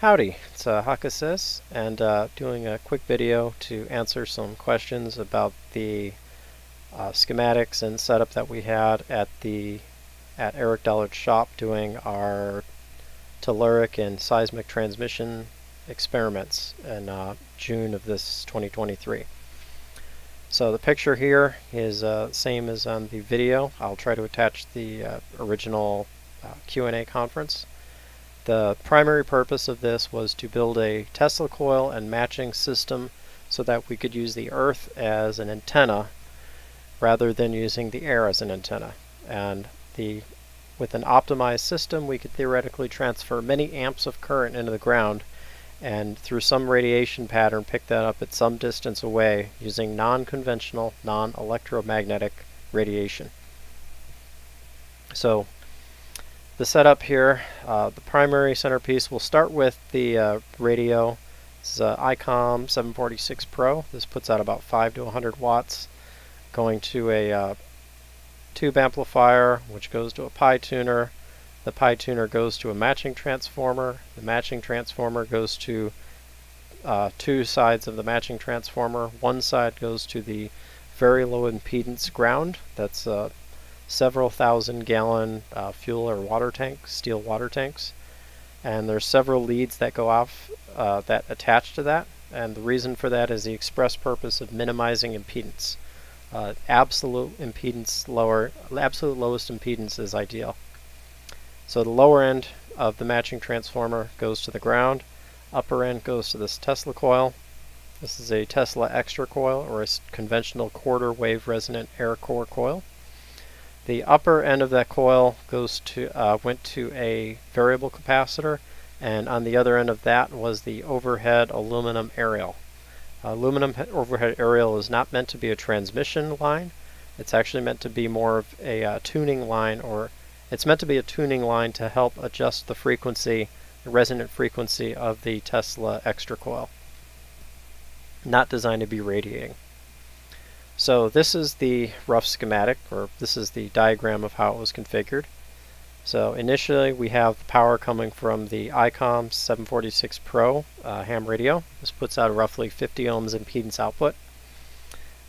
Howdy, it's uh, Haka Says, and uh, doing a quick video to answer some questions about the uh, schematics and setup that we had at the at Eric Dollard's shop doing our telluric and seismic transmission experiments in uh, June of this 2023. So the picture here is uh, same as on the video. I'll try to attach the uh, original uh, Q&A conference. The primary purpose of this was to build a Tesla coil and matching system so that we could use the Earth as an antenna rather than using the air as an antenna. And the with an optimized system, we could theoretically transfer many amps of current into the ground and through some radiation pattern pick that up at some distance away using non-conventional, non-electromagnetic radiation. So the setup here, uh, the primary centerpiece, we'll start with the uh, radio. This is a ICOM 746 Pro. This puts out about 5 to 100 watts. Going to a uh, tube amplifier, which goes to a pi tuner. The pi tuner goes to a matching transformer. The matching transformer goes to uh, two sides of the matching transformer. One side goes to the very low impedance ground. That's uh, several thousand gallon uh, fuel or water tanks, steel water tanks. And there's several leads that go off uh, that attach to that. And the reason for that is the express purpose of minimizing impedance. Uh, absolute impedance lower, absolute lowest impedance is ideal. So the lower end of the matching transformer goes to the ground. Upper end goes to this Tesla coil. This is a Tesla extra coil or a conventional quarter wave resonant air core coil. The upper end of that coil goes to uh, went to a variable capacitor, and on the other end of that was the overhead aluminum aerial. Uh, aluminum overhead aerial is not meant to be a transmission line. It's actually meant to be more of a uh, tuning line, or it's meant to be a tuning line to help adjust the frequency, the resonant frequency of the Tesla extra coil. Not designed to be radiating. So this is the rough schematic, or this is the diagram of how it was configured. So initially we have the power coming from the ICOM 746 Pro uh, ham radio. This puts out roughly 50 ohms impedance output.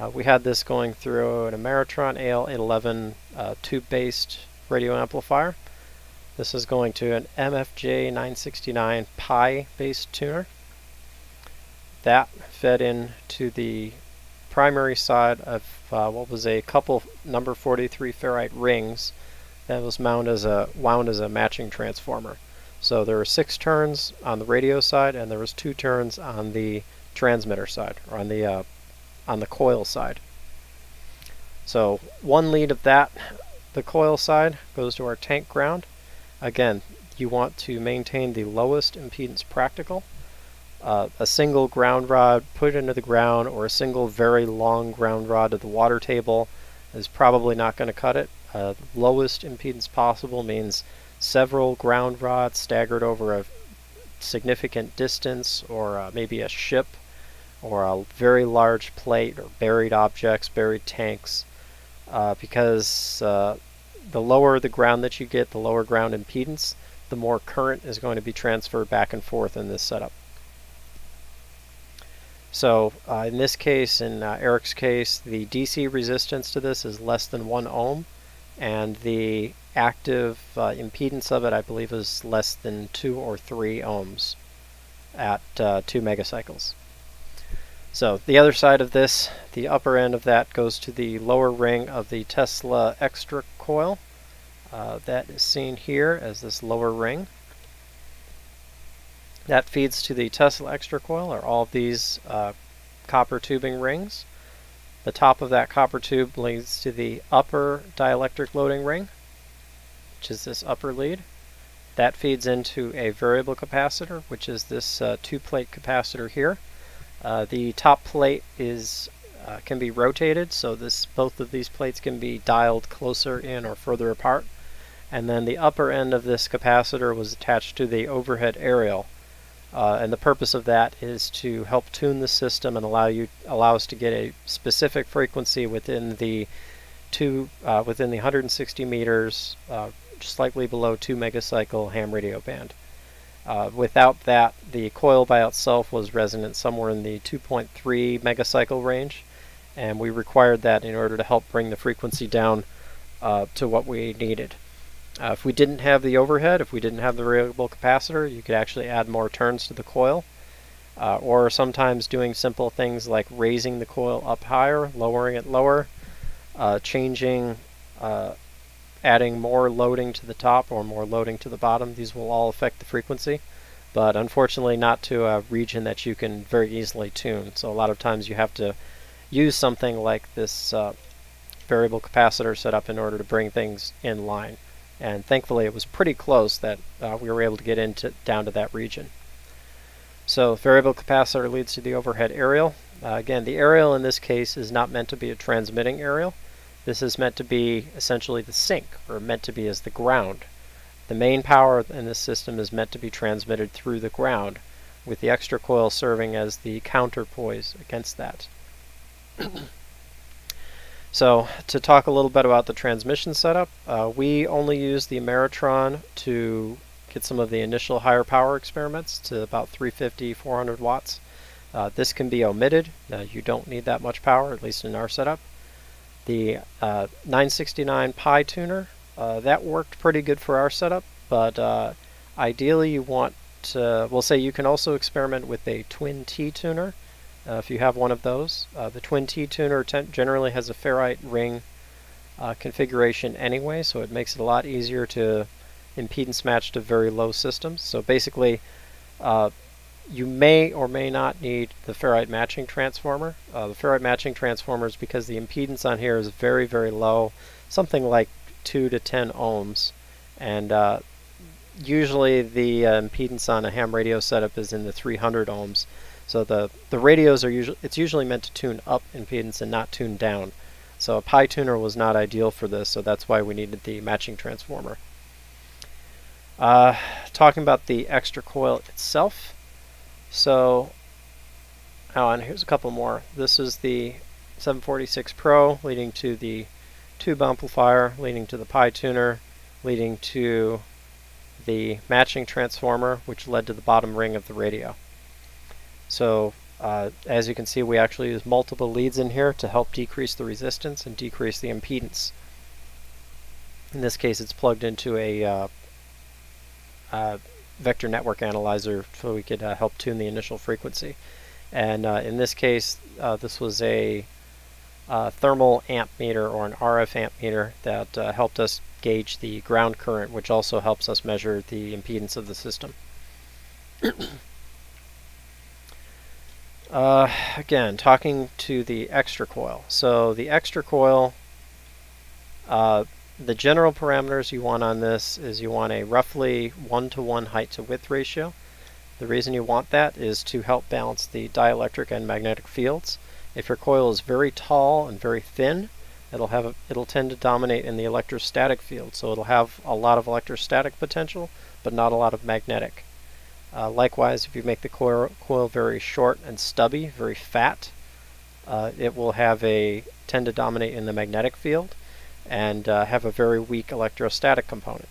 Uh, we had this going through an Ameritron AL811 uh, tube-based radio amplifier. This is going to an MFJ 969 Pi-based tuner. That fed into the primary side of uh, what was a couple number 43 ferrite rings that was mounted as a wound as a matching transformer. So there were six turns on the radio side, and there was two turns on the transmitter side, or on the uh, on the coil side. So one lead of that, the coil side, goes to our tank ground. Again, you want to maintain the lowest impedance practical uh, a single ground rod put into the ground or a single very long ground rod to the water table is probably not going to cut it. Uh, lowest impedance possible means several ground rods staggered over a significant distance or uh, maybe a ship or a very large plate or buried objects, buried tanks uh, because uh, the lower the ground that you get, the lower ground impedance, the more current is going to be transferred back and forth in this setup. So uh, in this case, in uh, Eric's case, the DC resistance to this is less than 1 ohm, and the active uh, impedance of it, I believe, is less than 2 or 3 ohms at uh, 2 megacycles. So the other side of this, the upper end of that goes to the lower ring of the Tesla extra coil. Uh, that is seen here as this lower ring. That feeds to the Tesla extra coil, or all of these uh, copper tubing rings. The top of that copper tube leads to the upper dielectric loading ring, which is this upper lead. That feeds into a variable capacitor, which is this uh, two-plate capacitor here. Uh, the top plate is uh, can be rotated, so this both of these plates can be dialed closer in or further apart. And then the upper end of this capacitor was attached to the overhead aerial, uh, and the purpose of that is to help tune the system and allow you allow us to get a specific frequency within the two uh, within the 160 meters, uh, slightly below two megacycle ham radio band. Uh, without that, the coil by itself was resonant somewhere in the 2.3 megacycle range, and we required that in order to help bring the frequency down uh, to what we needed. Uh, if we didn't have the overhead, if we didn't have the variable capacitor, you could actually add more turns to the coil, uh, or sometimes doing simple things like raising the coil up higher, lowering it lower, uh, changing uh, adding more loading to the top or more loading to the bottom. These will all affect the frequency, but unfortunately not to a region that you can very easily tune. So a lot of times you have to use something like this uh, variable capacitor setup in order to bring things in line. And thankfully it was pretty close that uh, we were able to get into down to that region. So variable capacitor leads to the overhead aerial. Uh, again, the aerial in this case is not meant to be a transmitting aerial. This is meant to be essentially the sink, or meant to be as the ground. The main power in this system is meant to be transmitted through the ground, with the extra coil serving as the counterpoise against that. So, to talk a little bit about the transmission setup, uh, we only use the Ameritron to get some of the initial higher power experiments to about 350, 400 watts. Uh, this can be omitted. Uh, you don't need that much power, at least in our setup. The uh, 969 Pi tuner, uh, that worked pretty good for our setup, but uh, ideally you want to, we'll say you can also experiment with a twin T tuner uh, if you have one of those. Uh, the twin T tuner generally has a ferrite ring uh, configuration anyway, so it makes it a lot easier to impedance match to very low systems. So basically, you may or may not need the ferrite matching transformer. Uh, the ferrite matching transformer is because the impedance on here is very, very low, something like 2 to 10 ohms. And uh, usually the uh, impedance on a ham radio setup is in the 300 ohms. So the, the radios are usually, it's usually meant to tune up impedance and not tune down. So a pi tuner was not ideal for this, so that's why we needed the matching transformer. Uh, talking about the extra coil itself, so, oh, and here's a couple more. This is the 746 Pro leading to the tube amplifier, leading to the Pi tuner, leading to the matching transformer, which led to the bottom ring of the radio. So, uh, as you can see, we actually use multiple leads in here to help decrease the resistance and decrease the impedance. In this case, it's plugged into a uh, uh, vector network analyzer so we could uh, help tune the initial frequency. And uh, in this case, uh, this was a thermal amp meter or an RF amp meter that helped us gauge the ground current, which also helps us measure the impedance of the system. Uh, again, talking to the extra coil. So the extra coil the general parameters you want on this is you want a roughly 1 to 1 height to width ratio. The reason you want that is to help balance the dielectric and magnetic fields. If your coil is very tall and very thin, it'll have a, it'll tend to dominate in the electrostatic field. So it'll have a lot of electrostatic potential, but not a lot of magnetic. Uh, likewise, if you make the coil, coil very short and stubby, very fat, uh, it will have a tend to dominate in the magnetic field and uh, have a very weak electrostatic component.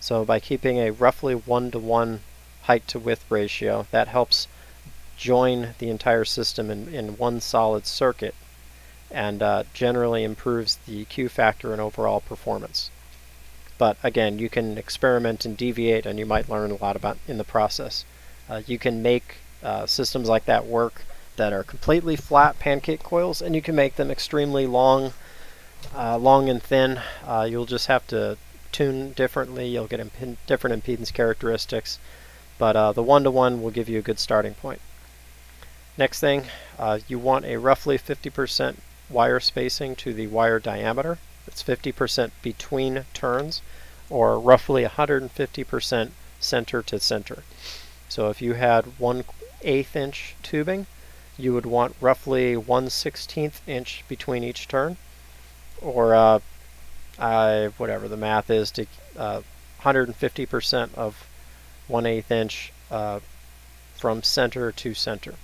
So by keeping a roughly one-to-one height to width ratio, that helps join the entire system in, in one solid circuit and uh, generally improves the Q factor and overall performance. But again, you can experiment and deviate and you might learn a lot about in the process. Uh, you can make uh, systems like that work that are completely flat pancake coils and you can make them extremely long uh, long and thin. Uh, you'll just have to tune differently. You'll get imp different impedance characteristics, but uh, the one-to-one -one will give you a good starting point. Next thing, uh, you want a roughly 50% wire spacing to the wire diameter. It's 50% between turns, or roughly 150% center to center. So if you had 1 8th inch tubing, you would want roughly 1 16th inch between each turn or uh, I, whatever the math is, to 150% uh, of 1 8 inch uh, from center to center.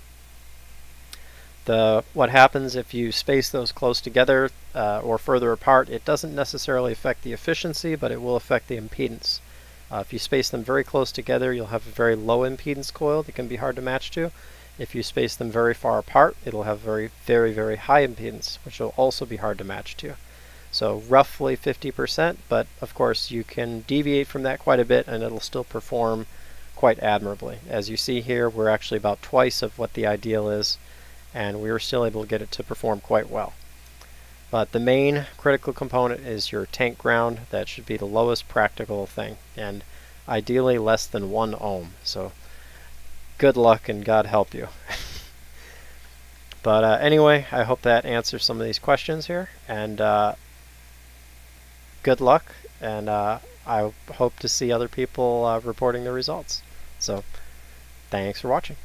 The, what happens if you space those close together uh, or further apart, it doesn't necessarily affect the efficiency, but it will affect the impedance. Uh, if you space them very close together, you'll have a very low impedance coil that can be hard to match to. If you space them very far apart, it'll have very, very, very high impedance, which will also be hard to match to. So roughly 50%, but of course you can deviate from that quite a bit and it'll still perform quite admirably. As you see here, we're actually about twice of what the ideal is, and we were still able to get it to perform quite well. But the main critical component is your tank ground. That should be the lowest practical thing, and ideally less than one ohm. So good luck and God help you. but uh, anyway, I hope that answers some of these questions here, and uh, good luck, and uh, I hope to see other people uh, reporting the results. So, thanks for watching.